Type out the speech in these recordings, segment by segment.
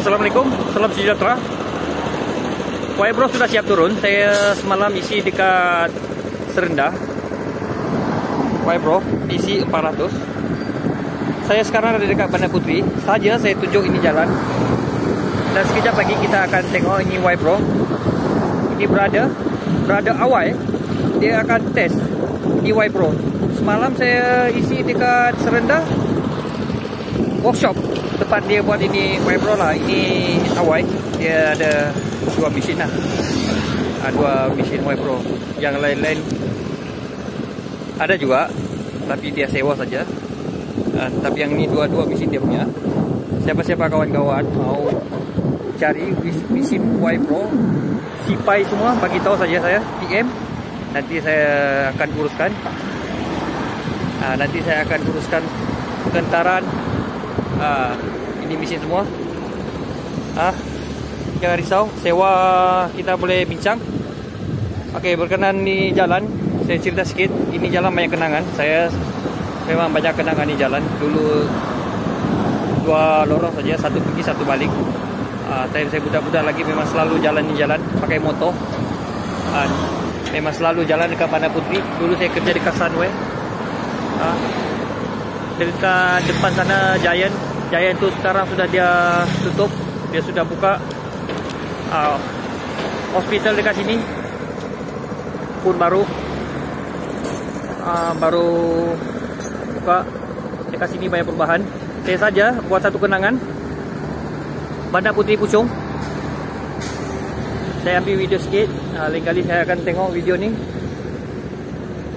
Assalamualaikum, salam sejahtera. Kuai Bro sudah siap turun. Saya semalam isi dekat Serendah. Kuai Bro isi 400. Saya sekarang ada dekat Bandar Putri. Saja saya tunjuk ini jalan. Dan sekejap lagi kita akan tengok ini Y Bro. Ini berada berada awal dia akan test ini Y Bro. Semalam saya isi dekat Serendah workshop tempat dia buat ini Pro lah. Ini awal dia ada dua mesin lah. Ha, dua mesin Pro. Yang lain-lain ada juga tapi dia sewa saja. Ha, tapi yang ini dua-dua mesin dia punya. Siapa-siapa kawan-kawan mau cari mesin Pro Sipai semua bagi tahu saja saya PM nanti saya akan uruskan ha, nanti saya akan uruskan kentaran ha, ini mesin semua. Ha, jangan risau. Sewa kita boleh bincang. Ok berkenan ni jalan. Saya cerita sikit. Ini jalan banyak kenangan. Saya memang banyak kenangan ni jalan. Dulu dua lorong saja. Satu pergi satu balik. Uh, time saya budak-budak lagi memang selalu jalan ni jalan. Pakai motor. Uh, memang selalu jalan dekat Bandar Putri dulu saya kerja dekat Sunway. Uh, dekat depan sana Giant Giant tu sekarang sudah dia tutup. Dia sudah buka. Uh, hospital dekat sini. Pun baru. Uh, baru buka. Dekat sini banyak perubahan. Saya saja buat satu kenangan. Bandar Putri Puchong saya ambil video sikit. Uh, lain kali saya akan tengok video ni.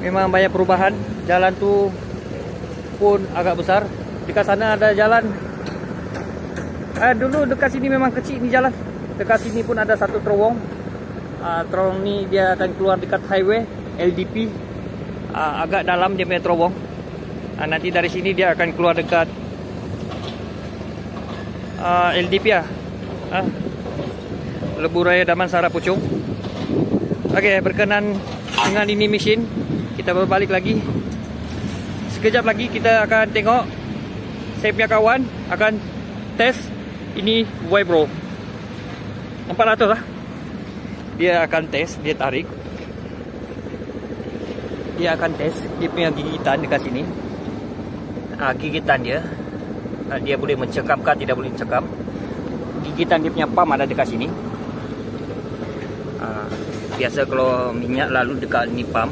Memang banyak perubahan. Jalan tu pun agak besar dekat sana ada jalan. Uh, dulu dekat sini memang kecil ni jalan. Dekat sini pun ada satu terowong. Uh, terowong ni dia akan keluar dekat highway LDP uh, agak dalam dia punya terowong. Uh, nanti dari sini dia akan keluar dekat uh, LDP lah uh, Lebu Raya Damansara Puchong Okey, berkenan dengan ini mesin Kita berbalik lagi. Sekejap lagi kita akan tengok Saya punya kawan akan test Ini Y-Bro 400 lah. Dia akan test, dia tarik. Dia akan test Dia punya gigitan dekat sini. Ha, Gigitan dia. Ha, Dia boleh mencekapkan, tidak boleh mencekap Gigitan dia punya pump ada dekat sini. Ha, biasa kalau minyak lalu dekat ni pump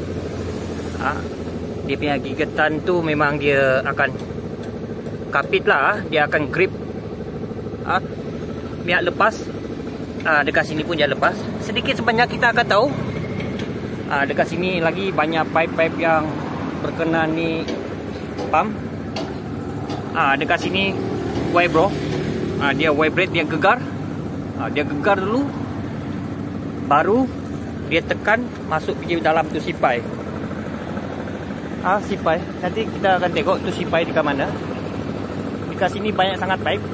ha, dia punya gigitan tu memang dia akan kapit lah dia akan grip ha, minyak lepas. Ha, dekat sini pun dia lepas. Sedikit sebanyak kita akan tahu. Ha, dekat sini lagi banyak pipe-pipe yang berkenaan ni. Pump ha, dekat sini vibro ha, dia vibrate dia gegar. Ha, dia gegar dulu. Baru dia tekan masuk pergi dalam tu sipai. Ah sipai. Nanti kita akan tengok tu sipai dekat mana. Dekat sini banyak sangat pipe.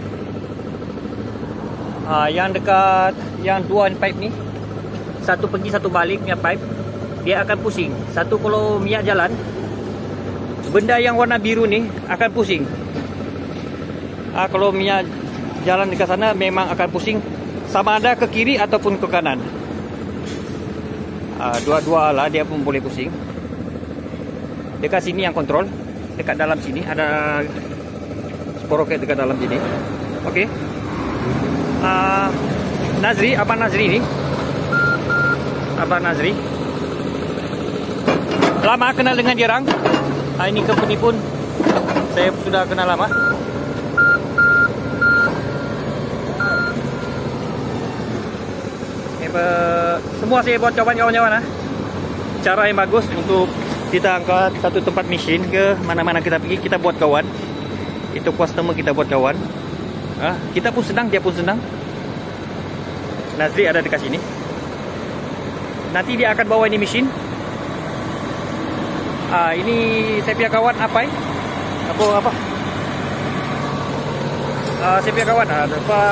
Ah yang dekat yang dua pipe ni satu pergi satu balik punya pipe dia akan pusing. Satu kalau minyak jalan benda yang warna biru ni akan pusing. Ah kalau minyak jalan dekat sana memang akan pusing sama ada ke kiri ataupun ke kanan. Ah, dua-dua lah dia pun boleh pusing dekat sini yang kontrol dekat dalam sini ada sprocket dekat dalam sini. Ok uh, Nazri apa Nazri ni. Apa Nazri. Lama kenal dengan dia orang uh, ini company pun saya sudah kenal lama. Semua saya buat kawan-kawan lah. Cara yang bagus untuk kita angkat satu tempat mesin ke mana-mana kita pergi kita buat kawan. Itu customer kita buat kawan. Ah, kita pun senang, dia pun senang. Nazri ada dekat sini. Nanti dia akan bawa ini mesin. Ah, ini saya punya kawan apa? Apa apa? Ah, saya punya kawan ah, apa?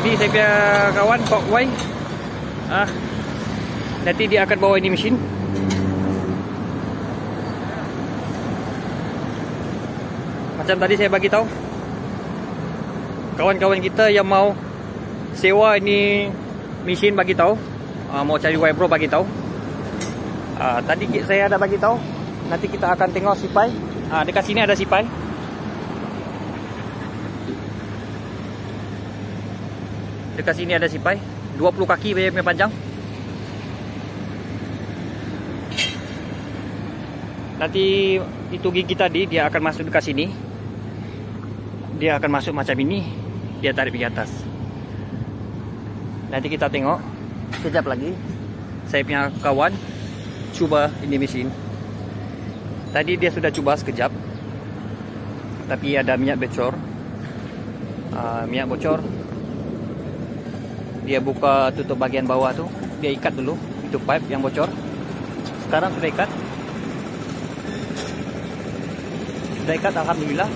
Ini saya punya kawan Pok Wai ah, Nanti dia akan bawa ini mesin. Macam tadi saya bagi tahu Kawan-kawan kita yang mau Sewa ini Mesin bagi tahu ah, Mau cari Wipro bagi tahu. Ah, Tadi saya ada bagi tahu Nanti kita akan tengok sipai. Ah, Dekat sini ada sipai. Dekat sini ada sipai. 20 kaki punya panjang. Nanti itu gigi tadi dia akan masuk dekat sini. Dia akan masuk macam ini dia tarik pergi atas. Nanti kita tengok. Sekejap lagi. Saya punya kawan cuba ini mesin. Tadi dia sudah cuba sekejap. Tapi ada minyak bocor. Uh, minyak bocor dia buka tutup bagian bawah tu dia ikat dulu itu pipe yang bocor. Sekarang sudah ikat. Sudah ikat Alhamdulillah.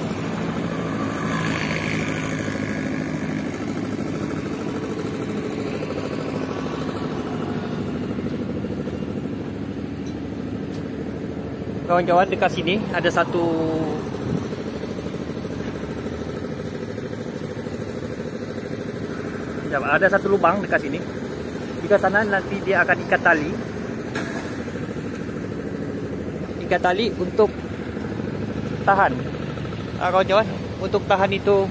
Kawan-kawan dekat sini ada satu ada satu lubang dekat sini. Dekat sana nanti dia akan ikat tali. Ikat tali untuk tahan ah, kawan-kawan untuk tahan itu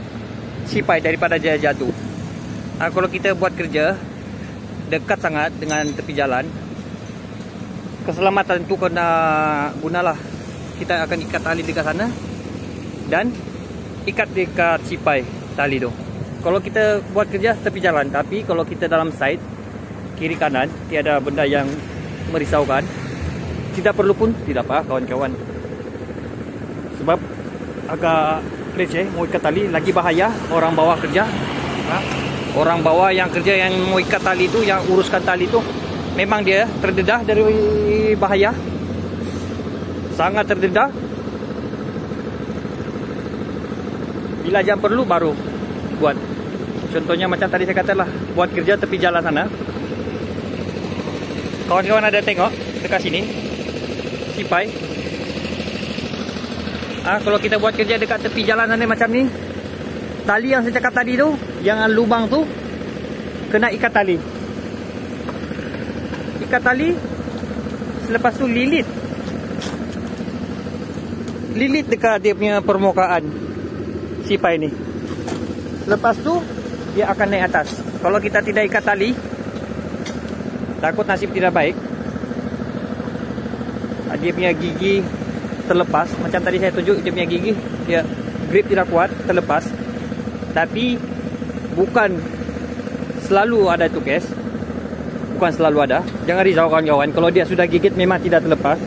sipai daripada dia jatuh. Ah, kalau kita buat kerja dekat sangat dengan tepi jalan keselamatan itu kena gunalah. Kita akan ikat tali dekat sana dan ikat dekat sipai tali tu kalau kita buat kerja tepi jalan tapi kalau kita dalam site kiri kanan tiada benda yang merisaukan. Tidak perlu pun tidak apa kawan-kawan. Sebab agak leceh mau ikat tali lagi bahaya orang bawa kerja. Ha? orang bawa yang kerja yang mau ikat tali itu yang uruskan tali itu memang dia terdedah dari bahaya. Sangat terdedah. Bila jam perlu baru buat. Contohnya macam tadi saya katalah buat kerja tepi jalan sana. Kawan-kawan ada tengok dekat sini? Sipai. Ah kalau kita buat kerja dekat tepi jalan sana macam ni tali yang saya cakap tadi tu yang lubang tu kena ikat tali. Ikat tali selepas tu lilit. Lilit dekat dia punya permukaan sipai ni selepas tu dia akan naik atas kalau kita tidak ikat tali takut nasib tidak baik ah, dia punya gigi terlepas macam tadi saya tunjuk dia punya gigi dia grip tidak kuat terlepas tapi bukan selalu ada itu guys bukan selalu ada. Jangan risau kawan-kawan. Kalau dia sudah gigit memang tidak terlepas.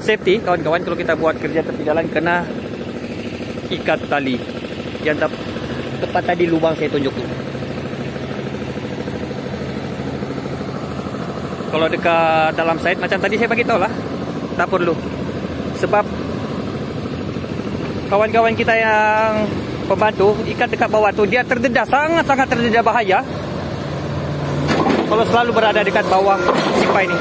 Safety kawan-kawan kalau kita buat kerja tepi jalan kena ikat tali yang tep tepat tadi lubang saya tunjuk tu. Kalau dekat dalam site macam tadi saya bagi tahu lah. Tak perlu. Sebab kawan-kawan kita yang pembantu ikat dekat bawah tu dia terdedah sangat-sangat terdedah bahaya kalau selalu berada dekat bawah sipai ni.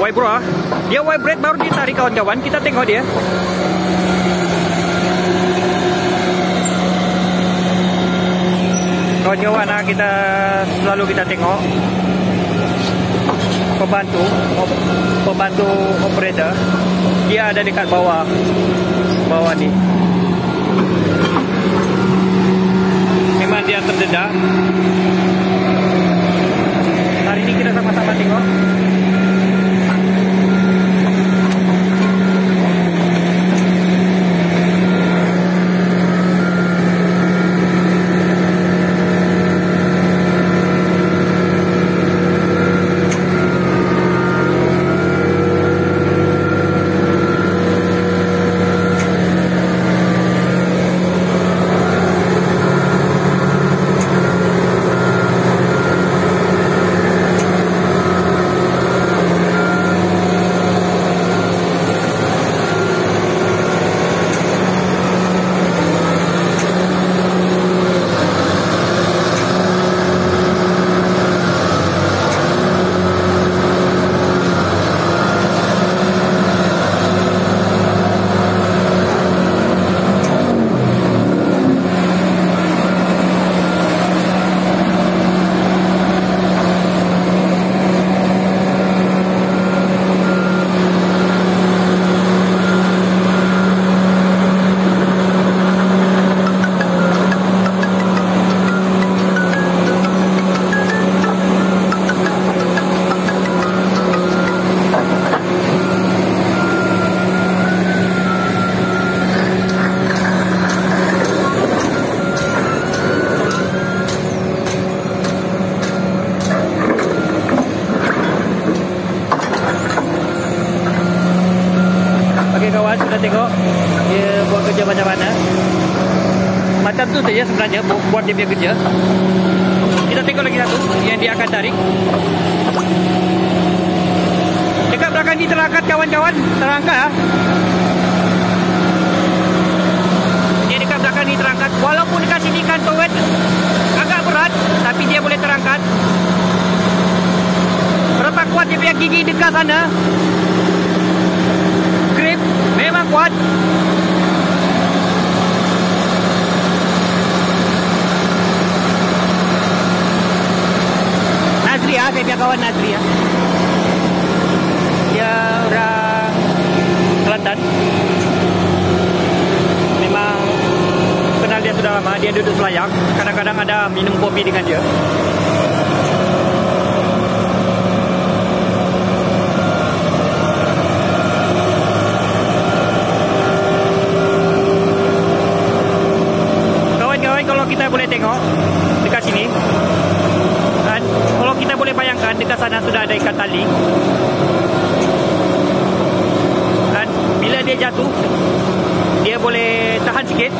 Vibro ah. Dia vibrate baru ditarik kawan-kawan. Kita tengok dia. Kawan-kawan ah kita selalu kita tengok pembantu pembantu operator. Dia ada dekat bawah bawah ni. Memang dia terdedah hari ini kita sama-sama tengok kawan-kawan sudah tengok dia buat kerja macam mana. Macam tu saja sebenarnya buat dia punya kerja. Kita tengok lagi satu yang dia akan tarik. Dekat belakang ni terangkat kawan-kawan. Terangkat ah. Dia dekat belakang ni terangkat. Walaupun dekat sini kantong wet agak berat. Tapi dia boleh terangkat. Berapa kuat dia punya gigi dekat sana. Grip memang kuat. Nazri ya, saya punya kawan Nazri ya. Dia orang Kelantan. Memang kenal dia sudah lama. Dia duduk selayang. Kadang-kadang ada minum kopi dengan dia. Kawan-kawan kalau kita boleh tengok dekat sini kan kalau kita boleh bayangkan dekat sana tali kan bila dia jatuh dia boleh tahan sikit.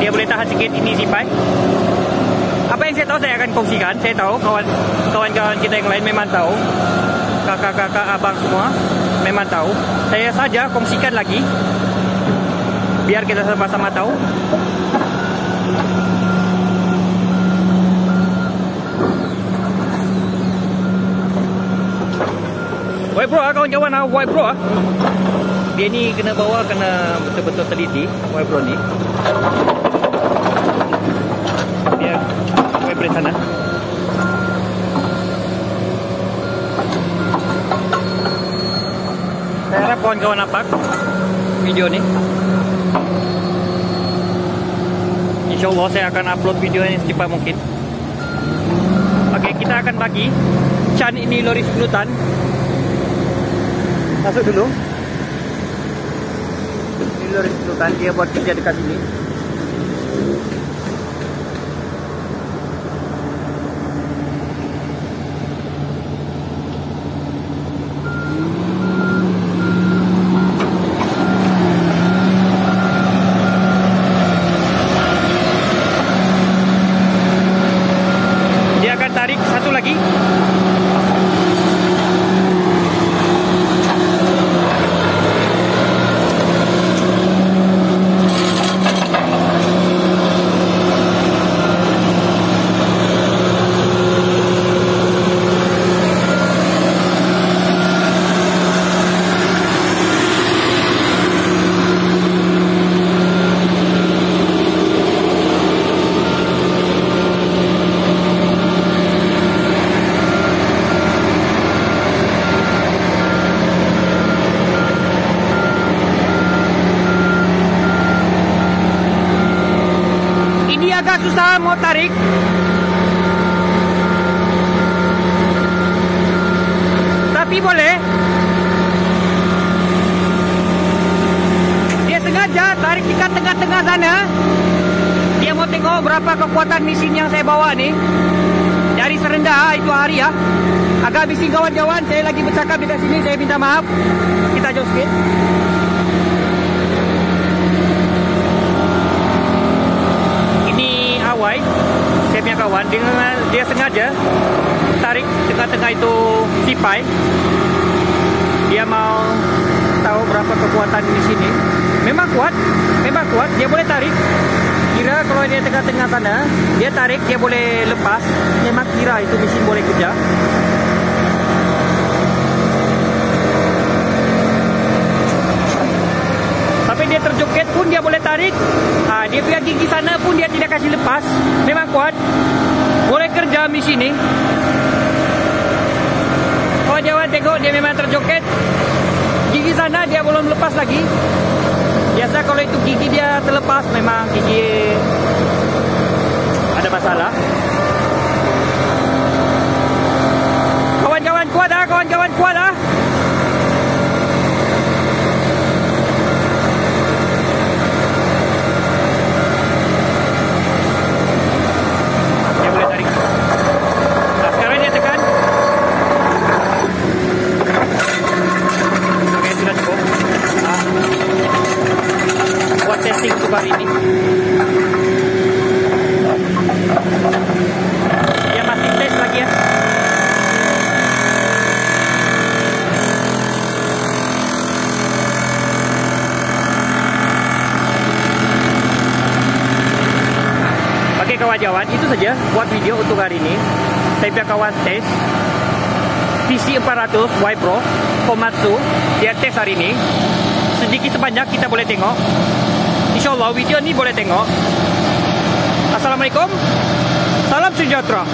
Dia boleh tahan sikit ini zipai. Apa yang saya tahu saya akan kongsikan. Saya tahu kawan kawan-kawan kita yang lain memang tahu. Kakak-kakak abang semua memang tahu. Saya saja kongsikan lagi. Biar kita sama-sama tahu White bro ah kawan-kawan ah white bro ah. Dia ni kena bawa kena betul-betul teliti white bro ni. Dia white bro sana. Saya harap kawan-kawan nampak video ni. InsyaAllah saya akan upload video ini secepat mungkin. Okey, kita akan bagi Chan ini lori 10 tan Masuk dulu. Ini lori sultan dia buat kerja dekat sini. Agak susah mau tarik. Tapi boleh. Dia sengaja tarik dekat tengah-tengah sana. Dia mau tengok berapa kekuatan mesin yang saya bawa ni. Dari serendah itu hari ya. Agak bising kawan-kawan. Saya lagi bercakap dekat sini. Saya minta maaf. Kita jauh sikit. Kawan Dia, dia sengaja Tarik tengah-tengah itu Cipai Dia mau Tahu berapa kekuatan di sini. Memang kuat Memang kuat. Dia boleh tarik. Kira kalau dia tengah-tengah sana Dia tarik Dia boleh lepas. Memang kira itu mesin boleh kerja Sampai dia terjoget pun dia boleh tarik. Ha, dia punya gigi sana pun dia tidak kasih lepas. Memang kuat. Boleh kerja di sini. Kalau jangan tengok dia memang terjoget. Gigi sana dia belum lepas lagi. Biasa kalau itu gigi dia terlepas memang gigi ada masalah. Kawan-kawan kuat ah, kawan-kawan kuat ah. Dia boleh tarik. Nah, sekarang dia tekan. Okey, sudah cukup. Pak Jawan, itu saja buat video untuk hari ini. Saya pihak kawan tes PC 400 Y Pro Komatsu dia tes hari ini. Sedikit sebanyak kita boleh tengok. InsyaAllah video ni boleh tengok. Assalamualaikum. Salam sejahtera.